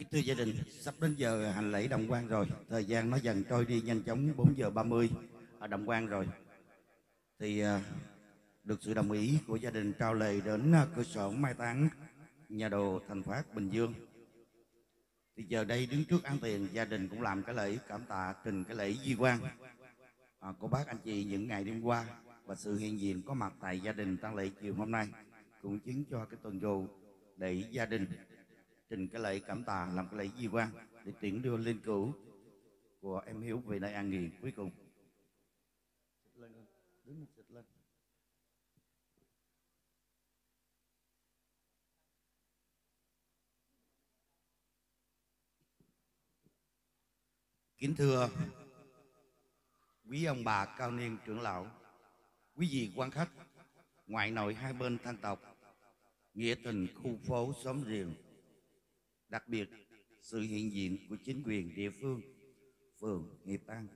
Kính thưa gia đình, sắp đến giờ hành lễ đồng quan rồi, thời gian nó dần trôi đi nhanh chóng 4 giờ 30 ở đồng quan rồi. Thì à, được sự đồng ý của gia đình trao lời đến à, cơ sở mai táng nhà đồ Thành Phát Bình Dương. Thì giờ đây đứng trước án tiền gia đình cũng làm cái lễ cảm tạ trình cái lễ di quan à, của bác anh chị những ngày đêm qua và sự hiện diện có mặt tại gia đình tang lễ chiều hôm nay cũng chứng cho cái tuần dù để gia đình trình cái lễ cảm tạ làm cái lễ di quan để tiễn đưa linh cữu của em Hiếu về nơi an nghỉ cuối cùng. Lên, đứng lên. Kính thưa quý ông bà cao niên trưởng lão, quý vị quan khách, ngoại nội hai bên thân tộc, nghĩa tình khu phố xóm riêng, đặc biệt sự hiện diện của chính quyền địa phương, phường Hiệp An.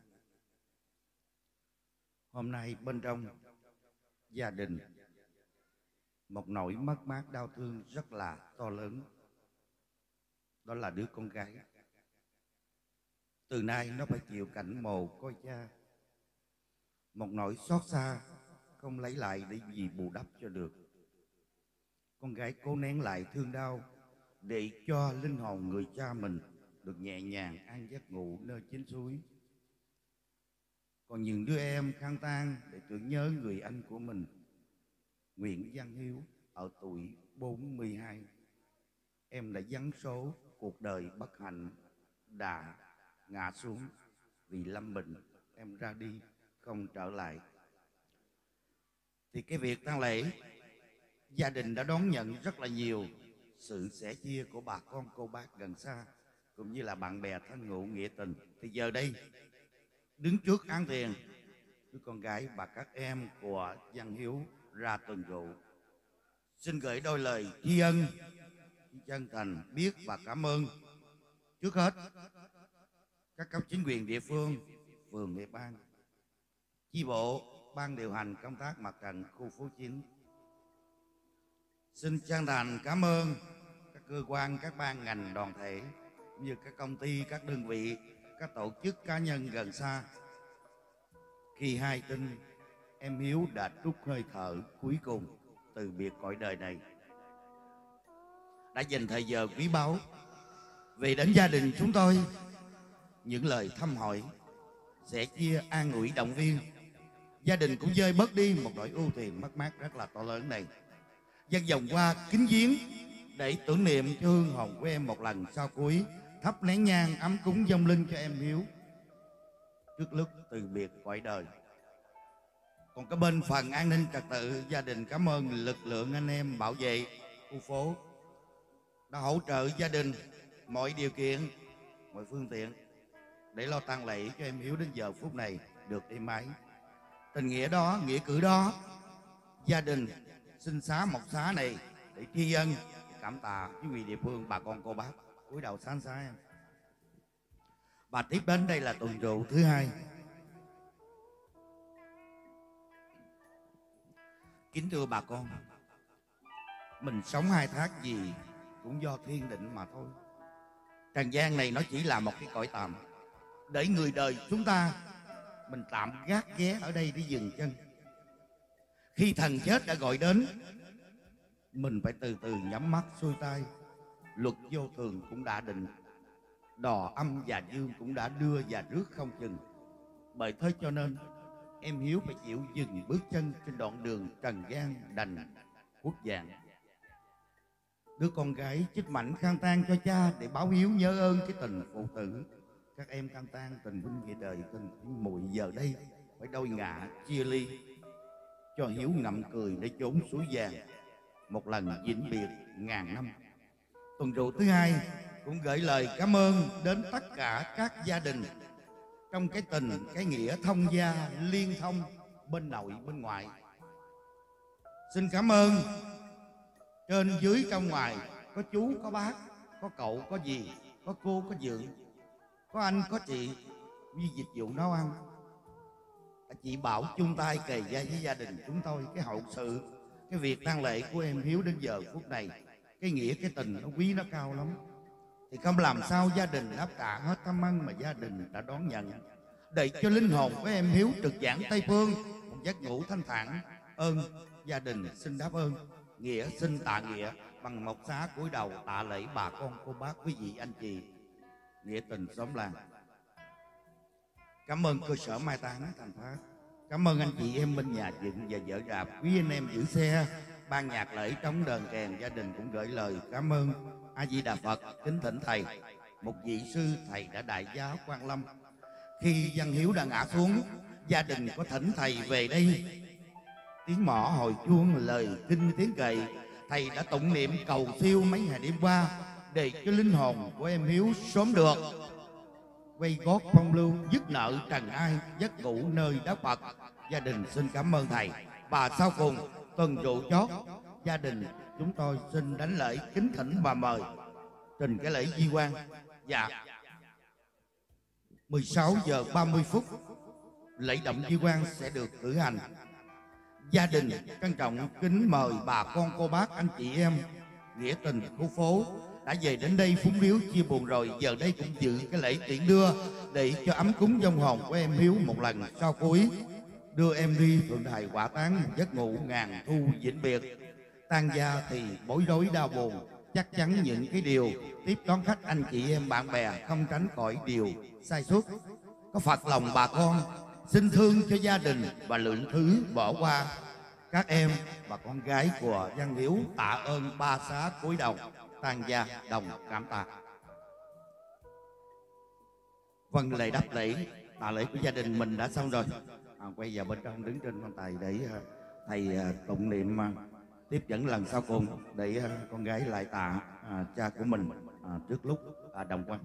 Hôm nay bên trong gia đình một nỗi mất mát đau thương rất là to lớn. Đó là đứa con gái. Từ nay nó phải chịu cảnh mồ côi cha. Một nỗi xót xa không lấy lại để gì bù đắp cho được. Con gái cố nén lại thương đau để cho linh hồn người cha mình được nhẹ nhàng an giấc ngủ nơi chính suối. Còn những đứa em khang tan để tưởng nhớ người anh của mình, Nguyễn Văn Hiếu ở tuổi 42. Em đã dấn số cuộc đời bất hạnh đã ngã xuống vì lâm bệnh em ra đi không trở lại thì cái việc tang lễ gia đình đã đón nhận rất là nhiều sự sẻ chia của bà con cô bác gần xa, cũng như là bạn bè thân ngụ nghĩa tình. Thì giờ đây, đứng trước án tiền, đứa con gái và các em của văn hiếu ra tuần rượu. Xin gửi đôi lời tri ân chân thành biết và cảm ơn. Trước hết, các cấp chính quyền địa phương, phường nghệ an chi bộ ban điều hành công tác mặt trận khu phố chính xin chân thành cảm ơn các cơ quan, các ban ngành, đoàn thể, cũng như các công ty, các đơn vị, các tổ chức cá nhân gần xa. Khi hai tin em hiếu đã trút hơi thở cuối cùng từ biệt cõi đời này. Đã dành thời giờ quý báu về đến gia đình chúng tôi. Những lời thăm hỏi sẽ chia an ủi động viên. Gia đình cũng rơi bớt đi một nỗi ưu phiền mất mát rất là to lớn này dân dòng qua kính giếng để tưởng niệm cho hương hồn của em một lần sau cuối. Thắp nén nhang ấm cúng dâng linh cho em hiếu. Trước lúc từ biệt cõi đời, còn cái bên phần an ninh trật tự, gia đình cảm ơn lực lượng anh em bảo vệ khu phố đã hỗ trợ gia đình mọi điều kiện, mọi phương tiện để lo tang lễ cho em hiếu đến giờ phút này được êm ái. Tình nghĩa đó, nghĩa cử đó, gia đình xin xá một xá này để tri ân, cảm tạ quý vị địa phương, bà con cô bác. Cúi đầu sáng xá em. Và tiếp đến đây là tuần rượu thứ hai. Kính thưa bà con, mình sống hai thác gì cũng do thiên định mà thôi. Trần gian này nó chỉ là một cái cõi tạm. Để người đời chúng ta, mình tạm gác ghé ở đây để dừng chân khi thần chết đã gọi đến, mình phải từ từ nhắm mắt xuôi tay. Luật vô thường cũng đã định, đò âm và dương cũng đã đưa và rước không chừng. Bởi thế cho nên, em hiếu phải chịu dừng bước chân trên đoạn đường trần gian đành quốc vàng đứa con gái chích mạnh khang tang cho cha để báo hiếu nhớ ơn cái tình phụ tử. Các em khang tang tình huynh về đời tình muội giờ đây phải đôi ngã chia ly cho hiếu ngậm cười để trốn suối vàng. Một lần vĩnh biệt ngàn năm. Tuần rượu thứ hai cũng gửi lời cảm ơn đến tất cả các gia đình. Trong cái tình, cái nghĩa thông gia, liên thông, bên nội, bên ngoại. Xin cảm ơn. Trên dưới trong ngoài, có chú, có bác, có cậu, có dì, có cô, có dượng, có anh, có chị. Như dịch vụ nấu ăn chị bảo chung tay kề vai với gia đình chúng tôi, cái hậu sự, cái việc tang lễ của em hiếu đến giờ phút này, cái nghĩa, cái tình nó quý nó cao lắm. Thì không làm sao gia đình đáp trả hết thăm ăn mà gia đình đã đón nhận. Để cho linh hồn của em hiếu trực giảng tây phương, một giấc ngủ thanh thản, ơn, gia đình xin đáp ơn. Nghĩa xin tạ nghĩa bằng một xá cúi đầu tạ lễ bà con, cô bác, quý vị, anh chị. Nghĩa tình xóm làng cảm ơn cơ sở mai táng. Thành phát cảm ơn anh chị em bên nhà dựng và vợ đạp. Quý anh em giữ xe. Ban nhạc lễ trống đờn kèn, gia đình cũng gửi lời cảm ơn. A di đà phật, kính thỉnh thầy. Một vị sư thầy đã đại giáo quan lâm. Khi văn hiếu đã ngã xuống, gia đình có thỉnh thầy về đây. Tiếng mõ hồi chuông, lời kinh tiếng gậy thầy đã tụng niệm cầu siêu mấy ngày đêm qua, để cho linh hồn của em hiếu sớm được quay gót phong lưu, dứt nợ trần ai, giấc ngủ nơi đất phật. Gia đình xin cảm ơn thầy. Và sau cùng, tuần trụ chót, gia đình chúng tôi xin đánh lễ kính thỉnh và mời trình cái lễ di quan. Dạ. 16 giờ 30 phút, lễ động di quan sẽ được cử hành. Gia đình trân trọng kính mời bà con, cô bác, anh chị em, nghĩa tình khu phố đã về đến đây phúng điếu chia buồn rồi. Giờ đây cũng dự cái lễ tiễn đưa để cho ấm cúng dông hồn của em hiếu một lần sau cuối. Đưa em đi thượng đài quả táng một giấc ngủ ngàn thu vĩnh biệt. Tan gia thì bối rối đau buồn. Chắc chắn những cái điều tiếp đón khách anh chị em bạn bè không tránh khỏi điều sai suốt có phật lòng bà con, xin thương cho gia đình và lượng thứ bỏ qua. Các em và con gái của văn hiếu tạ ơn ba xá cúi đầu tan gia đồng cảm tạ. Vâng lời đáp lễ tạ lễ của gia đình mình đã xong rồi. À, quay vào bên trong đứng trên quan tài để à, thầy à, tụng niệm à, tiếp dẫn lần sau cùng để con gái lại tạ cha của mình trước lúc đồng quan.